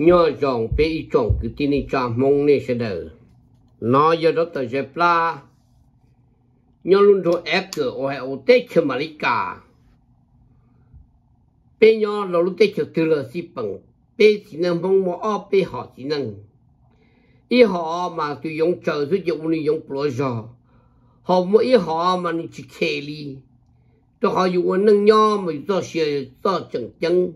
nhớ dòng bé ý chồng cứ tin đi cho mong nè sẽ đỡ. Nó giờ đó tờ dẹp la. Nhớ luôn rồi ép cửa ô hệ ô tết chờ mà lý cả. Bé nhớ là lúc tết chờ từ là xí bằng. Bé chỉ năng mong mò ở bé họ chỉ năng. Ý họ mà tụi dùng chờ tụi dùng đi dùng bùa giờ họ mỗi ý họ mà đi chỉ kề đi tôi họ dùng năng nhớ mà cho xe cho chẳng chẳng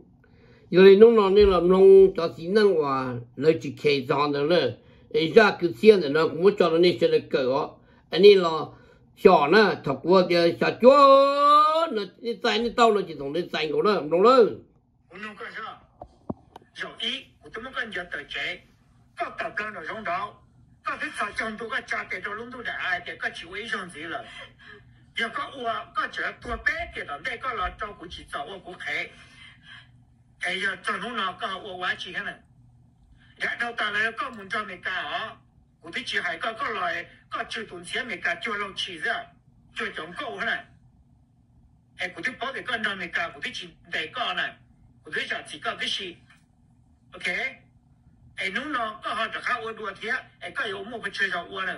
giờ lấy nông nọ nên là nông cho chỉ năng hòa lấy chỉ kề giòn được nữa. Ấy ra cứ xiên là nó cũng cho nó nên sẽ được cỡ. Anh ấy là nhỏ nè thọc qua thì xả chúa, nó đi tay đi tao nó chỉ thằng đi tay của nó, đúng không cái sao? Rồi tôi muốn cái giờ tới chế các tập đoàn nó rong đó các cái sao trong tôi cái cha cái đó luôn tôi đã ai cái chịu ấy gì rồi có ua, có chợ tua bé thì tận đây có lo cho của chị cháu của cái giờ cho nó nó có ô quá chỉ cái này? Dạ, Giá đầu ta lấy có muốn cho mình cả họ cụ thể chỉ hay có có loại có chữ tốn xe mình cả cho lâu chỉ ra cho chồng câu thế này? Em cụ thể bỏ thì con đang mình cả cụ thể chỉ để con này. Cụ thể giờ chỉ có cái gì ok? Em nó nó có họ cho khá ô đùa thế em có yêu mua cái chơi giàu ô này.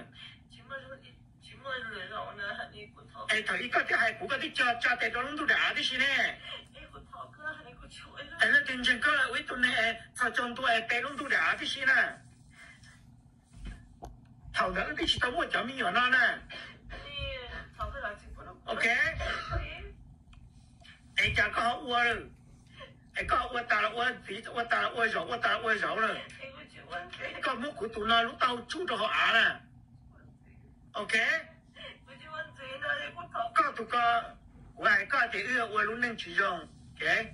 Ai thầy có cái hay cũng có cái cho cho cái đó nó đã thế này anh là tiền chân cơ là với tụi này sao chồng tụi em bé luôn, tụi đã cái gì nè? Thảo đỡ cái gì tao muốn cho mình nhỏ non ok. Anh chẳng có học uơ rồi anh có học uơ ta là uơ tí uơ ta là uơ giấu uơ ta là uơ giấu rồi. Có muốn của tụi nó lúc tao chú cho họ á nè. Ok. Có tụi có vài có thể ưa uơ lúc nâng chỉ dùng ok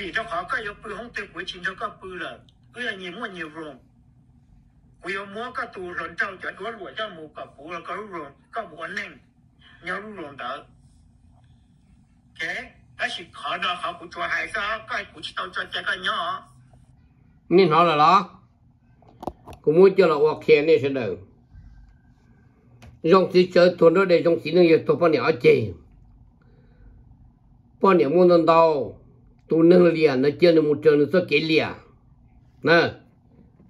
vì cho họ có yêu bự không tiêu của chính cho có bự là cứ là nhiều mua nhiều ruộng. Quý ông mua có tù rồi trâu cho đuối đuổi cho một cặp phụ là có ruộng, có một anh em nhớ ruộng đỡ. Thế, đó chỉ khó đó họ cũng cho hai sao cái cũng chỉ tao cho cái cái nhỏ. Nên họ là đó. Cũng muốn cho là hoặc khen đi sẽ được. Dòng chỉ chơi tuần đó để dòng chỉ nó lực tôi bao nhiêu chị bao nhiêu muốn nâng đâu tu nâng lìa, nó chơi nó một chơi nó sẽ kỹ lìa. Nè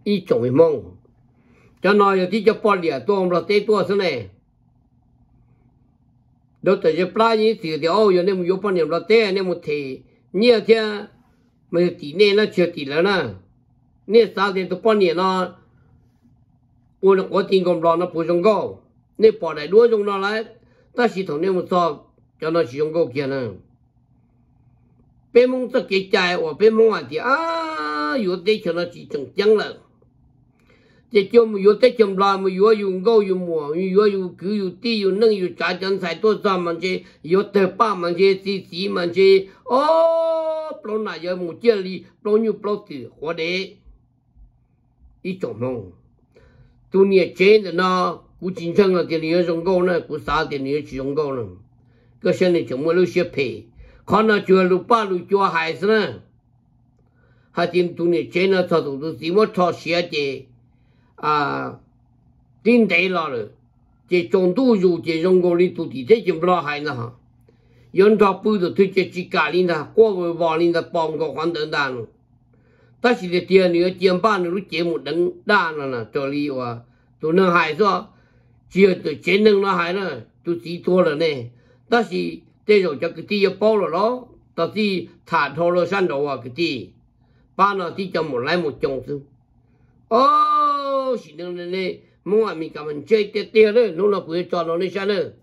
ít chồng mình mong. Cho nó giờ chỉ cho bỏ lìa, tôi ông là tê tua thế này đó tại giờ plai như thì thì, ô, giờ nên một bỏ niệm là tê nên một thì nhiều thế mình tỷ nên nó chưa tỷ là nè. Nên sao thì tôi bỏ niệm nó ôn nó có tiền công đó nó bổ sung cao nên bỏ lại đuôi trong nó lại, ta chỉ thằng nên một sao cho nó chỉ dùng cao kia nè bé mông tất cái chạy và bé mông à thì à yếu tế cho nó chỉ chẳng chẳng là chỉ cho mà yếu tế chấm la mà yếu dùng gấu dùng mùa yếu dùng cứu dùng tì dùng nâng dùng trái chân sai tôi ra mà chứ yếu tế ba mà chứ xí xí mà chứ ô bao nãy giờ một chiếc li bao nhiêu bao thì hóa đế ít chồng mông tu nhiệt chế thì nó cú chính chân là tiền yếu dùng gấu này cú sao tiền yếu chỉ dùng gấu này cái xe này chúng mua lúc xe phê khó nó chùa lục ba lục chua hải sơn hạt tin tu nè chế nó thọ tu chỉ một thọ xia chế à tin đấy là rồi chế trung tu rồi chế trong công lý tu thì thế chim lo nữa ha. Yon thọ bự được thuê chế chỉ cả linh ta qua với vò linh ta có khoản đơn đàn luôn ta chỉ tiền nữa tiền ba nữa chế một đấng đa là là cho lý và tu nâng hải do chia từ chế nâng nó hải nữa tu chỉ nè ta chỉ 这种叫个地要包了咯，到是塔头了山头啊个地，把那地叫没来没种子。哦，是能的呢，莫话咪咁样接爹爹了，弄了不会抓到那下了，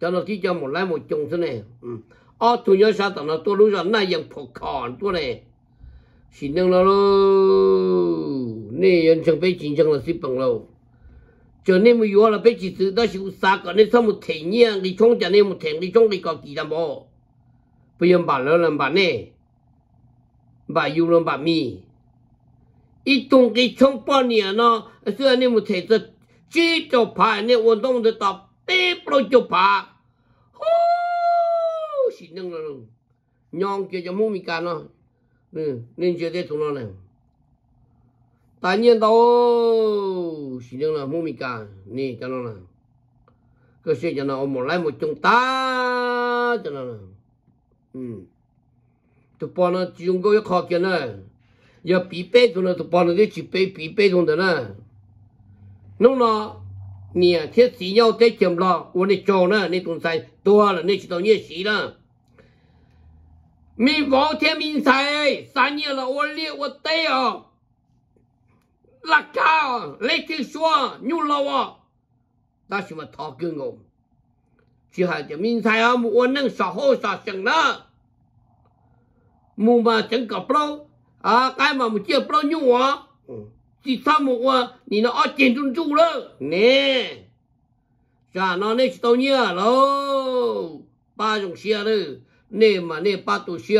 叫那地叫没来没种子呢，嗯，哦，同样啥等到多路上那样破看多嘞。xin nâng lo lô nè nhân chẳng biết chính chẳng là xếp bằng lâu Cho nên mà yếu là biết chỉ sự đó là xa cả nên sao một thể nhiên đi trong cho nên một thể, đi trong đi có kỳ làm bộ bây giờ bà lỡ làm bà nè. Bà yêu làm bà mi. Ít tung cái trong bao nhiêu nó, xưa nên một thể rất chỉ cho phải nên vận động được tập bé bao cho phải hô xin nâng lo nhong kia cho mua mi cả nó. Ừ, nên chưa thấy thùng nó này. 大年头，是讲了莫米加，你讲了呢。可是讲了，我们来莫中大，讲了啦。嗯，都把那中个要靠近了，要比背中了，都把那个去背比背中的呢。弄了，你啊，天时要再进不了，我的脚呢，那东在多了，你知道你死了。明王天明财三年了，我立我对哦、啊。là cao lấy thứ xóa nhu lâu à ta chỉ mà thọ cương ngồm chỉ hai chỉ mình thấy à mu ôn nâng sọ hô sọ sừng đó. Mu mà chẳng cọp lâu à cái mà mu chưa lâu nhu à chỉ sao mu à nhìn nó ở trên trung trung đó. Nè. Cha nó nè chỉ tao nhớ lâu ba dùng xe đó. Nè mà nè ba tổ xe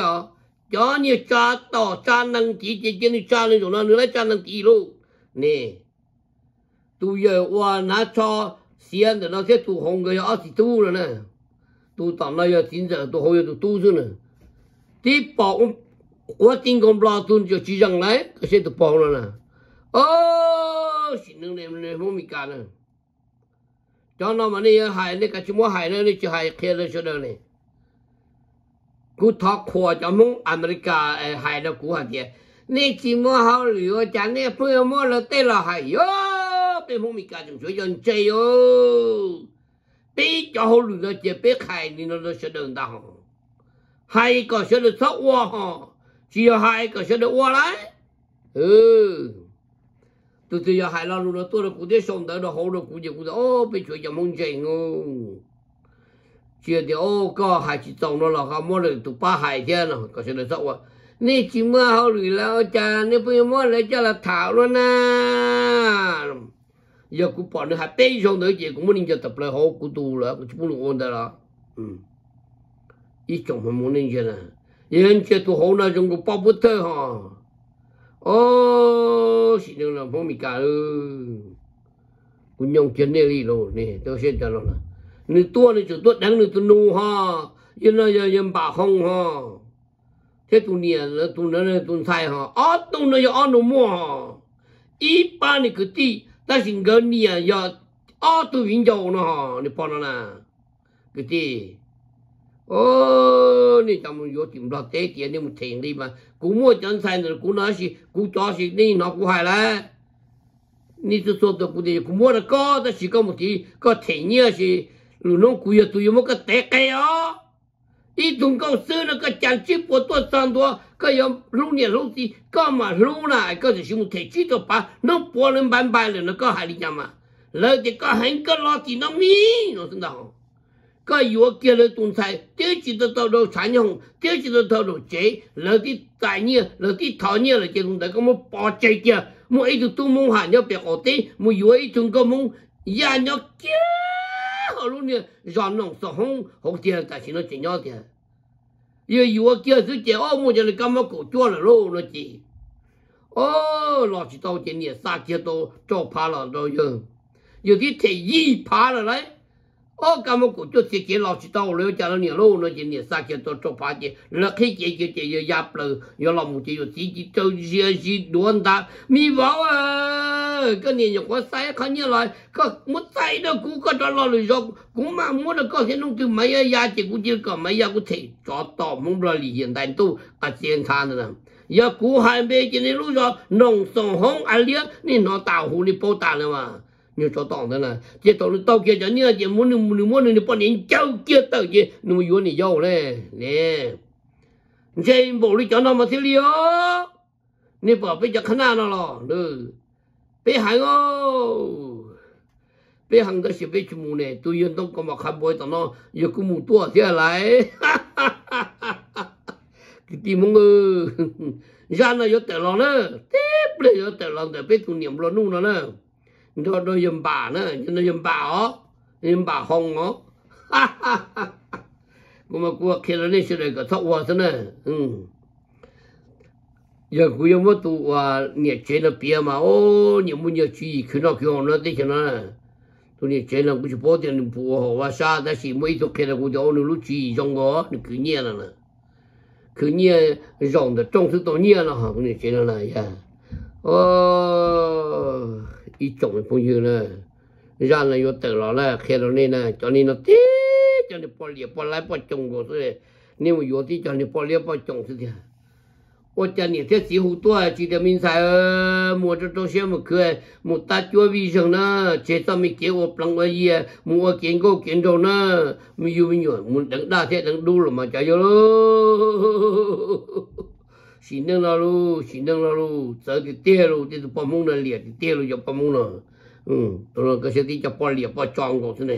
cho nhiều cha tỏ cha năng chỉ chỉ chỉ cha lên rồi nó nữa cha năng chỉ luôn nè. Tu giờ qua nó cho xiên rồi nó sẽ tu hồng người ở thì tu rồi nè. Tu tạm nay giờ chín giờ tu hồi tu tu rồi nè. Tiếp bỏ ông quá tin con lo tu cho chỉ rằng lấy cái sẽ tu bỏ rồi nè. Ô, xin đừng đem đem không bị cả nè. Cho nó mà đi hại đi cái chúng mua hại này đi chỉ hại kia nó cho được nè cú thọ khua cho mong America ờ, hại đâu cú hạt gì này chỉ mua hao lửa chả này phải mua là tê là hay? yo bên không bị cả chúng tôi dân chơi yo bị cho hao nó chỉ bị khai, nên nó sẽ đừng đau hay có sẽ được thoát qua Hả? chỉ hay có sẽ được qua lại ừ từ từ giờ hai lần luôn tôi là cũng thế sống tới nó hậu nó cũng thể cũng thể ô bị chuyện cho mong chuyện ô chuyện thì ô có hai chỉ trồng nó là không mua được tụ ba hai thế nào có sẽ được sao à nè chỉ mua hậu lười là cha nè bây giờ mua lại cho là thảo luôn à giờ cụ bỏ được hai bé sống tới gì cũng muốn cho tập lại hậu cụ tụ là cũng muốn ôn đó. Là ừ. Ít trồng mà muốn nên gì nè. Yên chơi tụ hậu nào chúng cũng bao bút thôi ha ô, xin được là phong mì cả ư. Cũng nhung chân này đi rồi nè, tôi sẽ cho nó là nữ tua nữ chủ tuột đáng nữ tu nu ha yên là giờ yên bà không ha thế tu nia là tu nó là tu sai ha à tu nó giờ ăn nó mua ha ít ba này cứ đi ta xin gần nia giờ à tu vinh dầu nó ha nè bỏ nó nè cứ đi ô nè chăm yo tìm ra tế tiền nè một tiền đi mà cú mua chân sai rồi cú nói gì cú cho gì đi nó cú hay là ni tu so to cú đi cú mua được có đó chỉ có một tí có thể nhớ gì lu nó cú yo tu yo một cái tế cái á ít tung công sư nó cái chẳng chỉ bộ tôi sang đó cái yo lúc này lúc gì có mà lúc này có thể dùng thể chỉ cho ba nó bỏ lên bàn bài rồi nó có hay đi nhá mà. Lời thì có hành cái lo thì nó mi nó sinh đạo cái yếu kia là tuần sai tiêu chỉ được tàu đầu sản dụng tiêu chỉ được tàu đầu chế. Lỡ đi tài nhiên lỡ đi thọ nhiên là chế cũng đã có một bỏ chế kia. Một ít tụ tu mong hàng nhau biệt ở đây một yếu ít chúng có mong ya nhau kia họ luôn nè dọn nông sợ không học tiền tại chỉ nó chỉ nhau tiền yếu yếu kia thứ chế ô mua cho nó cầm cổ chua là lô nó chỉ ô lo chỉ tàu tiền nè sa kia tàu cho phá là đâu giờ yếu thì thể y phá là đấy ô cả một cụ chút chỉ lão chỉ tao lỡ cho nó nhiều lô nó chỉ nhiều sa kia tôi cho phá chỉ là khi chỉ chỉ chỉ giờ giáp lờ giờ lòng chỉ chỉ chỉ cho chỉ chỉ đuôn ta mi bảo à cái này nhiều có sai khó như là có muốn sai đó cũng có cho lo do cũng mà muốn được có thể nông từ mấy ya chỉ cũng chỉ có mấy ya cũng thể cho tao muốn ra lý hiện tại tu à, ở trên thang nữa giờ cú hai bên chỉ này lúc rồi nông sông hông ăn liếc nên nó tạo hồ đi bao tàn nữa mà. Như cho tòng thế này chỉ tàu nó tao kia cho như là chỉ muốn muốn muốn muốn muốn bọn đến châu kia tao kia. Nó muốn vô này giàu này nè. Trên bộ đi cho nó mà thiếu liếc nè bỏ bây giờ khán nó lo được bé hàng ô. Bé hàng đó sẽ bây mù này, tôi yên tâm có mà khám bồi tao nó. Giờ cũng mù tua thế lại. Cái tim mong ư ra nó giờ tệ lo nữa. Tiếp để giờ tệ lo để biết tu niệm lo nu nó nữa. Nó nó yếm bà nữa nó yếm bà ó. Yếm bà hồng ó. Cũng mà qua khi nó lên sẽ được cái thọ hoa thế này. Ừ giờ cuối ông tu à nhiệt chế là bia mà, ô nhiệt muốn nhiệt chi khi nó khi ông nó thế cho nó tu nhiệt chế là cũng chỉ bỏ tiền đừng phụ họ và sa ta chỉ mấy tục kia là cũng cho ông lúc chi trong đó nó cứ nhiệt là nè. Cứ nhiệt rộng được trong thứ tổ nhiệt là họ cũng nhiệt chế là này à. Ô ít trồng phong như nè. Ra là vô tự nó là khi nó nên nè, cho nên nó tí cho nên bỏ liệp bỏ lại bỏ trong đó thế nên mà vô tí cho nên bỏ liệp bỏ trong trồng thế 我家你这几乎多，几点明才呃，摸着东西么可，摸大脚卫生呢，这上面给我帮我也，摸见过见着呢，没有没有，摸等大天等đủ了嘛，加油喽！行动了喽，行动了喽，这就跌喽，这是把梦了脸，跌喽就把梦了，嗯，到了这些地叫把脸把装过去呢。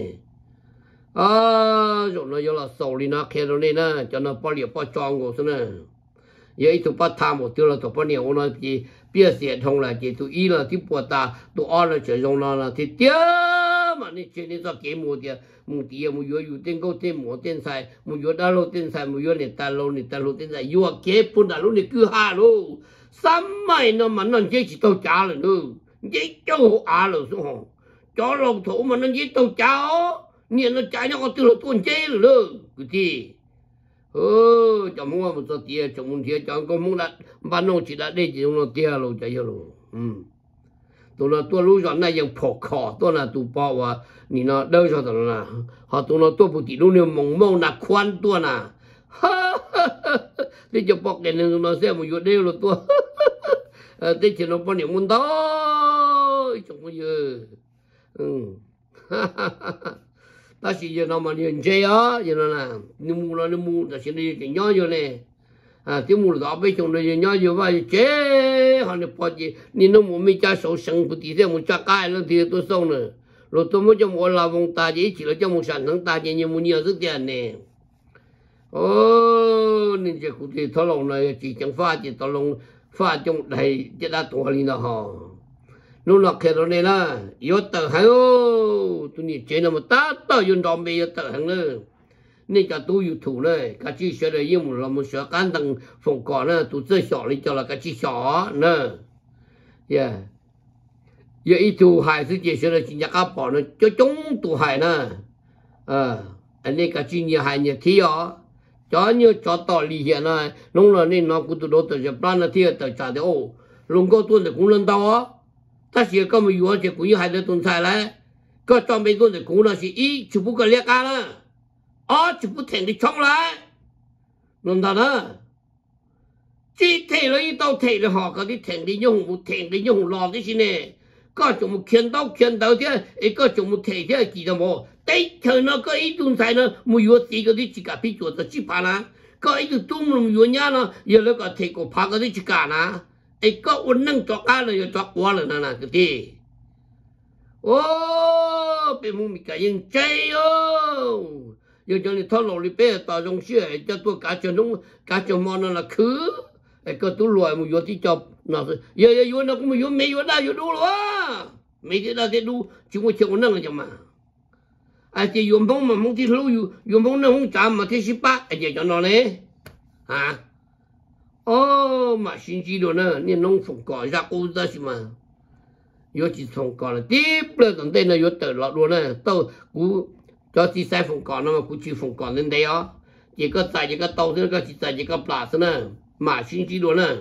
à rồi nó giờ là sầu đi nó kia rồi nè cho nó bao liệt bao tròn của ye tu pa tham một tu là to pa ni o na ji bia xie thông la ji tu i là ti po ta tu a là che zong la là ti tia mà ni che ni za ke mo dia mu ti mu yo yu tiền go tiền mo tiền sai mu yo da lo tiền sai mu yo ni ta lo ni ta lo ten sai yo ke pu da lo ni cứ ha lo sam mai nó mà nó chỉ chỉ tao trả là nữa chỉ cho họ à là số họ cho lộc thủ mà nó chỉ tao trả nhìn nó trả nó có tư là tuôn chế rồi nữa cái gì 怎么我们说爹，怎么爹讲个么啦？把弄起来那就弄爹了，这样了。嗯，到了多路上那样破靠，到那都包啊，你那都晓得了啦。好到那多不地路那蒙蒙那宽多呐，哈哈哈！你就包给那那些么有的了多，呃，这钱都帮你们到，怎么样？嗯，哈哈哈哈。 Ta chỉ giờ nào mà nhìn chơi á giờ nó là ni mu nó ni mu, ta chỉ đi cái nhỏ giờ này à tiếng mu đó bây giờ nó nhỏ giờ vậy chế họ nó bỏ gì nên nó muốn mi cha sầu sinh bút thì mu cha cái nó thì tôi xong nữa. Rồi tôi muốn cho một là vùng ta chỉ chỉ là cho một sản thắng ta chỉ như muốn nhiều rất tiền nè. Ô nên chỉ cụ thể thọ lòng này chỉ chẳng pha, chỉ thọ lòng pha trong đầy chỉ đã tuổi đi nào họ nó là cái rồi này là yếu tờ hay ô. Tụi nhìn chơi nó mà ta tờ dùng đòn bê yếu tờ hàng nữa nên cả tu yếu thủ này, cả chỉ sợ là yêu một là một sợ cán tăng phòng cỏ nữa tụi chơi sọ lên cho là cả chỉ sọ nữa dạ. dạ, yeah giờ ít thủ hại sự chỉ sợ là chỉ nhắc áp bỏ nó cho chúng thủ hại nữa à ờ, anh ấy cả chỉ nhiều hại nhiều thi ó cho như cho tỏ lý hiện này lúc là nên nó cũng tụi đó tự chấp plan là thi tờ trả được ô lúc có tuần thì cũng lên tao á ta chỉ có một yuan chỉ cũng hai đứa tuần sai lại có cho mấy tuần thì cũng là chỉ ý chụp bút cái liệt cả đó ở chụp bút thành đi chống lại nên đó đó chỉ thể là ý tao thể là họ có đi thành đi nhung một thành đi nhung lò đi xin nè có chúng một khiên đau khiên đau thế ấy có chúng một thể thế chỉ là một đấy thời nó có ý tuần sai nó một yuan chỉ có đi chỉ cả bị chuột chỉ phá na có ý tuần một yuan nhá nó giờ nó có thể có phá cái đi chỉ cả na ai có uốn nâng cho cá rồi cho quá rồi nè nè cái gì ô bị mù mịt cái yên chơi ô giờ cho nên thằng lò đi bé tao dùng xe cho tôi cá cho nó cá cho món là khứ ai có tôi loại một vô thì cho nó giờ giờ vô nó cũng vô mấy vô đây vô đủ rồi mấy cái đó thì đủ chúng tôi chịu nâng chứ mà ai thì dùng bông mà không thì lâu dùng dùng bông nó không chạm mà thì ship ba ai cho nó này hả ô mà xin chỉ đồ nữa nên nông phòng cỏ ra cô ra gì mà yo chỉ phòng cỏ là tiếp là tận đây là yo tự lọt luôn nè tao cú cho chỉ sai phòng cỏ nó mà cú chỉ phòng cỏ lên đây á chỉ có tại chỉ có tàu thì có chỉ tại chỉ có plạt nữa mà xin chỉ đồ nữa